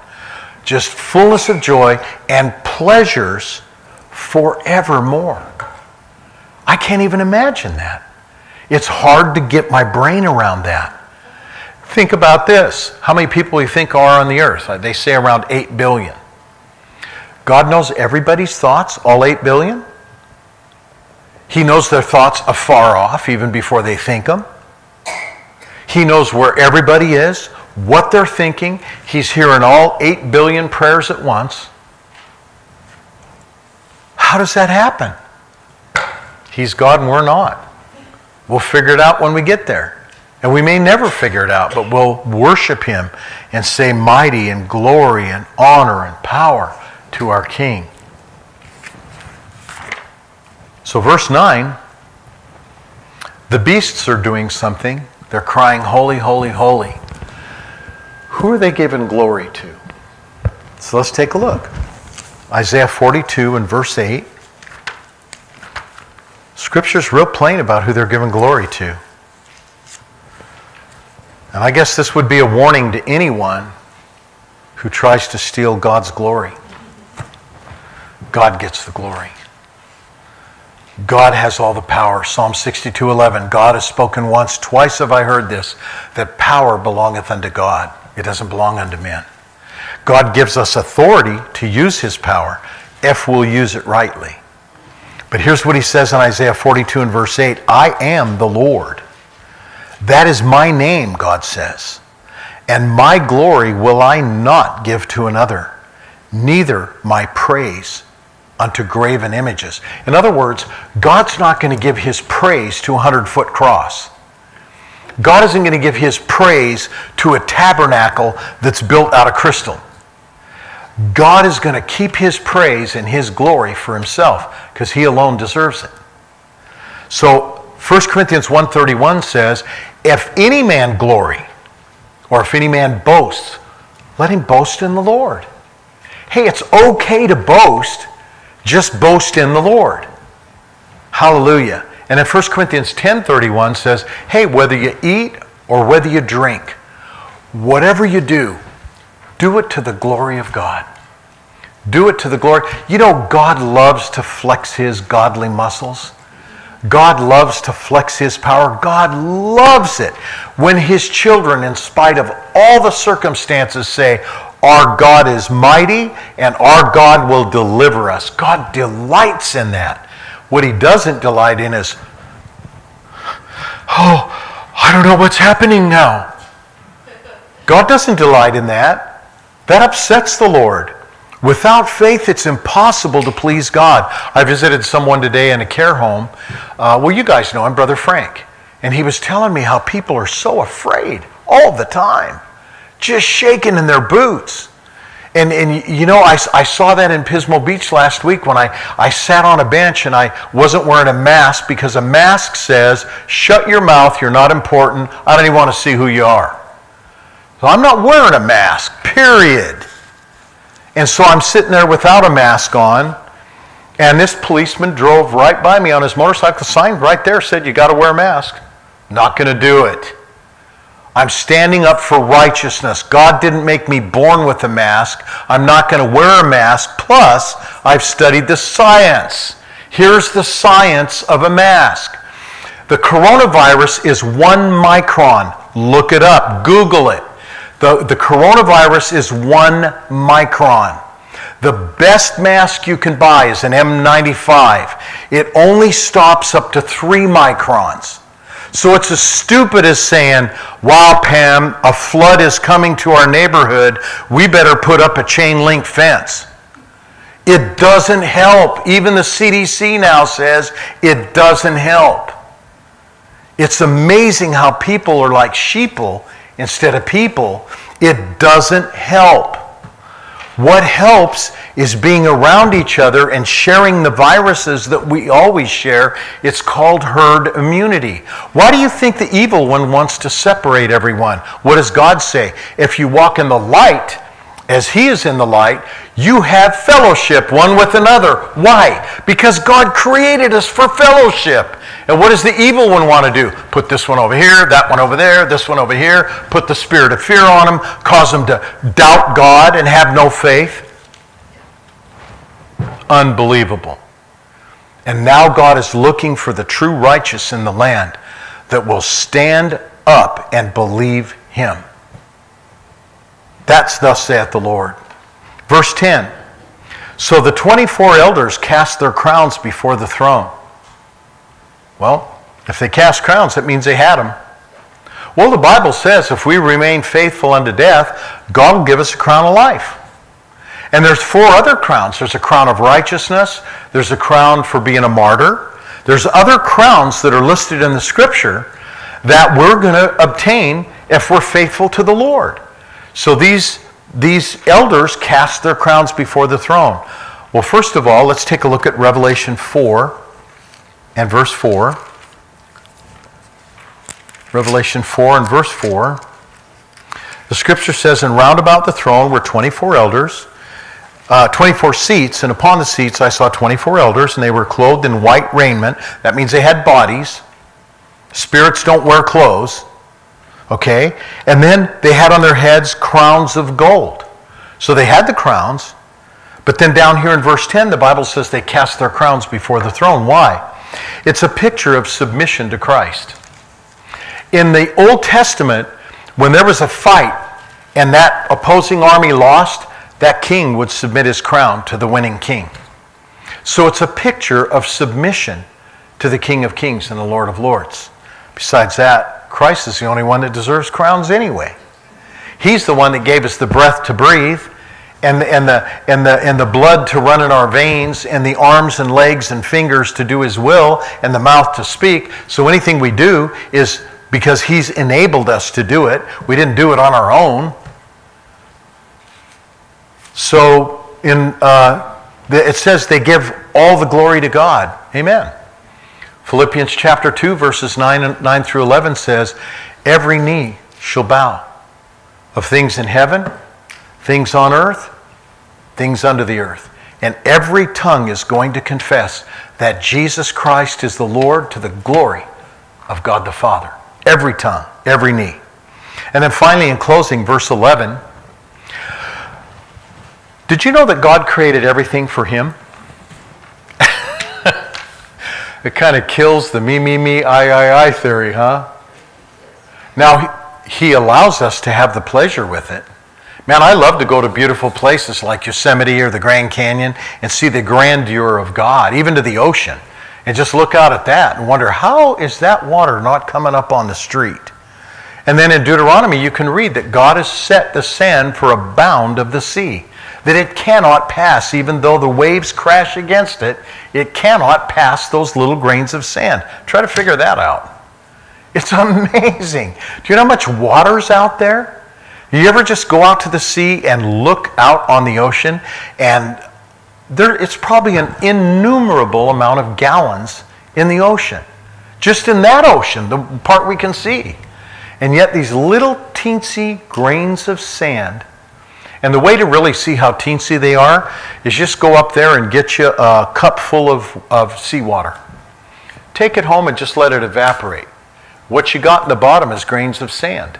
Just fullness of joy and pleasures forevermore. I can't even imagine that. It's hard to get my brain around that. Think about this. How many people do you think are on the earth? They say around 8 billion. God knows everybody's thoughts, all 8 billion. He knows their thoughts afar off, even before they think them. He knows where everybody is, what they're thinking. He's hearing all 8 billion prayers at once. How does that happen? He's God and we're not. We'll figure it out when we get there. And we may never figure it out, but we'll worship Him and say, Mighty and glory and honor and power to our King. So, verse 9 the beasts are doing something. They're crying, Holy, holy, holy. Who are they giving glory to? So let's take a look. Isaiah 42 and verse 8. Scripture's real plain about who they're giving glory to. And I guess this would be a warning to anyone who tries to steal God's glory. God gets the glory. God has all the power. Psalm 62:11. God has spoken once, twice have I heard this, that power belongeth unto God. It doesn't belong unto men. God gives us authority to use his power if we'll use it rightly. But here's what he says in Isaiah 42 and verse 8, I am the Lord. That is my name, God says. And my glory will I not give to another, neither my praise unto graven images. In other words, God's not going to give his praise to a hundred foot cross. God isn't going to give his praise to a tabernacle that's built out of crystal. God is going to keep his praise and his glory for himself because he alone deserves it. So 1 Corinthians 1:31 says, "If any man glory, or if any man boasts, let him boast in the Lord." Hey, it's okay to boast just boast in the Lord. Hallelujah. And then 1 Corinthians 10:31 says, "Hey, whether you eat or whether you drink, whatever you do, do it to the glory of God." Do it to the glory. You know, God loves to flex his godly muscles. God loves to flex his power. God loves it when his children, in spite of all the circumstances, say, Our God is mighty and our God will deliver us. God delights in that. What he doesn't delight in is, Oh, I don't know what's happening now. God doesn't delight in that. That upsets the Lord. Without faith, it's impossible to please God. I visited someone today in a care home. Uh, well, you guys know I'm Brother Frank. And he was telling me how people are so afraid all the time, just shaking in their boots. And, and you know, I, I saw that in Pismo Beach last week when I, I sat on a bench and I wasn't wearing a mask because a mask says, shut your mouth, you're not important, I don't even want to see who you are. So I'm not wearing a mask, period. And so I'm sitting there without a mask on, and this policeman drove right by me on his motorcycle. Sign right there said, You got to wear a mask. Not going to do it. I'm standing up for righteousness. God didn't make me born with a mask. I'm not going to wear a mask. Plus, I've studied the science. Here's the science of a mask the coronavirus is one micron. Look it up, Google it. The, the coronavirus is one micron. The best mask you can buy is an N95. It only stops up to three microns. So it's as stupid as saying, wow, Pam, a flood is coming to our neighborhood. We better put up a chain link fence. It doesn't help. Even the CDC now says it doesn't help. It's amazing how people are like sheeple instead of people, it doesn't help. What helps is being around each other and sharing the viruses that we always share. It's called herd immunity. Why do you think the evil one wants to separate everyone? What does God say? If you walk in the light, as He is in the light, you have fellowship one with another. Why? Because God created us for fellowship. And what does the evil one want to do? Put this one over here, that one over there, this one over here, put the spirit of fear on them, cause them to doubt God and have no faith. Unbelievable. And now God is looking for the true righteous in the land that will stand up and believe him. That's thus saith the Lord. Verse 10 So the 24 elders cast their crowns before the throne. Well, if they cast crowns, that means they had them. Well, the Bible says if we remain faithful unto death, God will give us a crown of life. And there's four other crowns. There's a crown of righteousness. There's a crown for being a martyr. There's other crowns that are listed in the scripture that we're going to obtain if we're faithful to the Lord. So these, these elders cast their crowns before the throne. Well, first of all, let's take a look at Revelation 4 and verse 4. Revelation 4 and verse 4. The scripture says, And round about the throne were 24 elders, uh, 24 seats, and upon the seats I saw 24 elders, and they were clothed in white raiment. That means they had bodies. Spirits don't wear clothes. Okay? And then they had on their heads crowns of gold. So they had the crowns, but then down here in verse 10, the Bible says they cast their crowns before the throne. Why? It's a picture of submission to Christ. In the Old Testament, when there was a fight and that opposing army lost, that king would submit his crown to the winning king. So it's a picture of submission to the King of Kings and the Lord of Lords. Besides that, Christ is the only one that deserves crowns anyway. He's the one that gave us the breath to breathe and, and, the, and, the, and the blood to run in our veins, and the arms and legs and fingers to do His will, and the mouth to speak. So anything we do is because He's enabled us to do it. We didn't do it on our own. So in, uh, it says they give all the glory to God. Amen. Philippians chapter 2, verses 9, 9 through 11 says, Every knee shall bow of things in heaven things on earth, things under the earth. And every tongue is going to confess that Jesus Christ is the Lord to the glory of God the Father. Every tongue, every knee. And then finally, in closing, verse 11. Did you know that God created everything for Him? It kind of kills the me, me, me, I, I, I theory, huh? Now, he allows us to have the pleasure with it. Man, I love to go to beautiful places like Yosemite or the Grand Canyon and see the grandeur of God, even to the ocean, and just look out at that and wonder, how is that water not coming up on the street? And then in Deuteronomy, you can read that God has set the sand for a bound of the sea, that it cannot pass, even though the waves crash against it, it cannot pass those little grains of sand. Try to figure that out. It's amazing. Do you know how much water's out there? You ever just go out to the sea and look out on the ocean and there, it's probably an innumerable amount of gallons in the ocean. Just in that ocean, the part we can see. And yet these little teensy grains of sand, and the way to really see how teensy they are is just go up there and get you a cup full of, of seawater. Take it home and just let it evaporate. What you got in the bottom is grains of sand.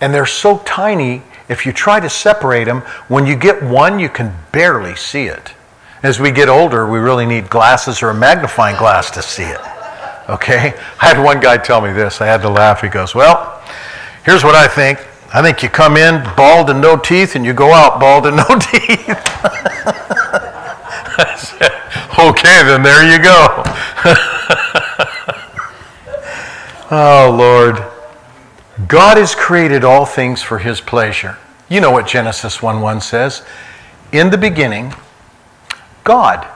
And they're so tiny, if you try to separate them, when you get one, you can barely see it. As we get older, we really need glasses or a magnifying glass to see it. Okay? I had one guy tell me this. I had to laugh. He goes, Well, here's what I think. I think you come in bald and no teeth, and you go out bald and no teeth. Okay, then there you go. oh, Lord. God has created all things for his pleasure. You know what Genesis 1 1 says. In the beginning, God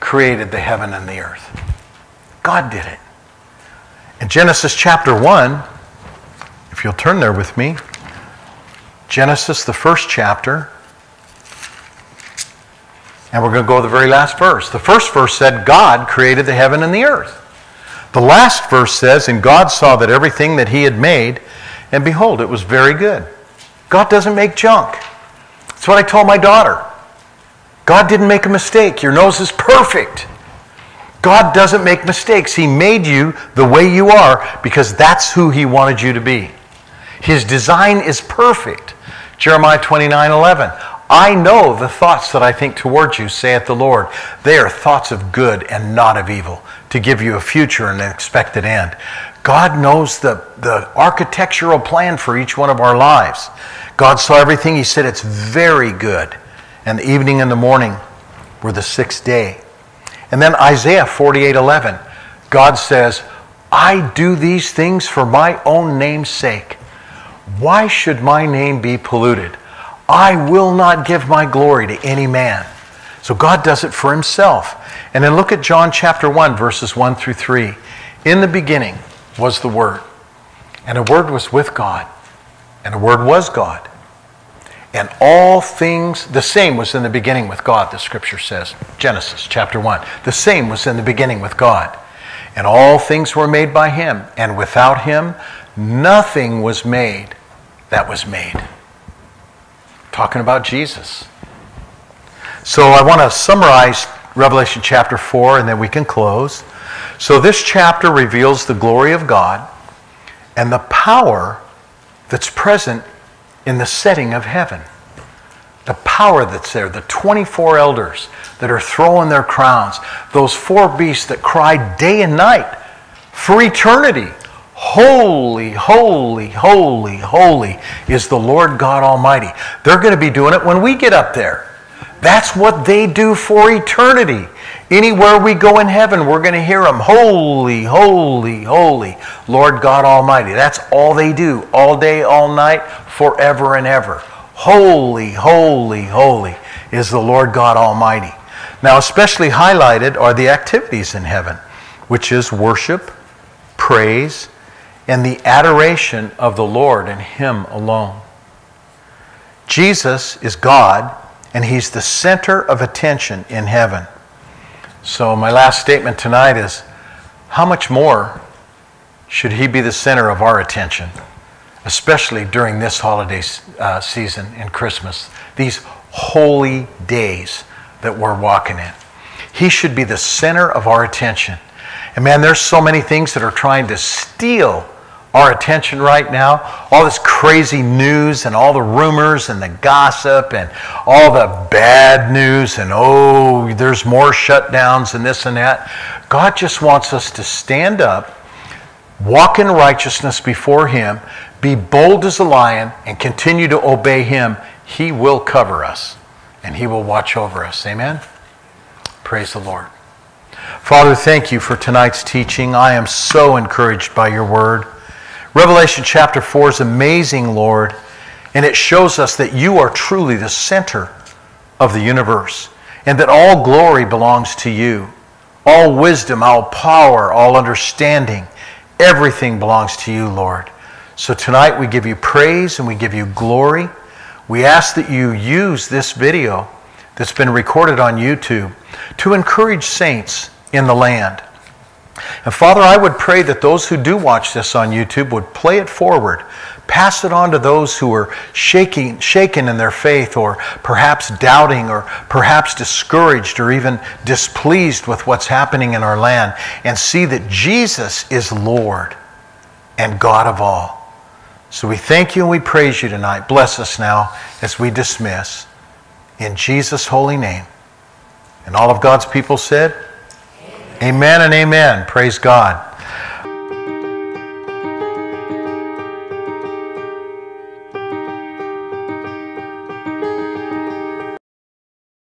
created the heaven and the earth. God did it. In Genesis chapter 1, if you'll turn there with me, Genesis, the first chapter, and we're going to go to the very last verse. The first verse said, God created the heaven and the earth. The last verse says, And God saw that everything that he had made, and behold, it was very good. God doesn't make junk. That's what I told my daughter. God didn't make a mistake. Your nose is perfect. God doesn't make mistakes. He made you the way you are because that's who He wanted you to be. His design is perfect. Jeremiah 29 11. I know the thoughts that I think towards you, saith the Lord. They are thoughts of good and not of evil, to give you a future and an expected end. God knows the, the architectural plan for each one of our lives. God saw everything. He said it's very good. And the evening and the morning were the sixth day. And then Isaiah 48 11. God says, I do these things for my own name's sake. Why should my name be polluted? I will not give my glory to any man. So God does it for himself. And then look at John chapter 1, verses 1 through 3. In the beginning was the Word, and the Word was with God, and the Word was God. And all things, the same was in the beginning with God, the scripture says. Genesis chapter 1. The same was in the beginning with God. And all things were made by him, and without him, nothing was made that was made talking about Jesus. So I want to summarize Revelation chapter 4 and then we can close. So this chapter reveals the glory of God and the power that's present in the setting of heaven. The power that's there, the 24 elders that are throwing their crowns, those four beasts that cry day and night for eternity. Holy, holy, holy, holy is the Lord God Almighty. They're going to be doing it when we get up there. That's what they do for eternity. Anywhere we go in heaven, we're going to hear them. Holy, holy, holy, Lord God Almighty. That's all they do, all day, all night, forever and ever. Holy, holy, holy is the Lord God Almighty. Now, especially highlighted are the activities in heaven, which is worship, praise, and the adoration of the Lord and Him alone. Jesus is God, and He's the center of attention in heaven. So, my last statement tonight is how much more should He be the center of our attention, especially during this holiday uh, season in Christmas, these holy days that we're walking in? He should be the center of our attention. And man, there's so many things that are trying to steal our attention right now. All this crazy news and all the rumors and the gossip and all the bad news and oh, there's more shutdowns and this and that. God just wants us to stand up, walk in righteousness before Him, be bold as a lion, and continue to obey Him. He will cover us and He will watch over us. Amen? Praise the Lord. Father, thank you for tonight's teaching. I am so encouraged by your word. Revelation chapter 4 is amazing, Lord, and it shows us that you are truly the center of the universe and that all glory belongs to you. All wisdom, all power, all understanding, everything belongs to you, Lord. So tonight we give you praise and we give you glory. We ask that you use this video that's been recorded on YouTube to encourage saints in the land. And Father, I would pray that those who do watch this on YouTube would play it forward, pass it on to those who are shaking, shaken in their faith, or perhaps doubting, or perhaps discouraged, or even displeased with what's happening in our land, and see that Jesus is Lord and God of all. So we thank you and we praise you tonight. Bless us now as we dismiss. In Jesus' holy name. And all of God's people said, Amen and amen. Praise God.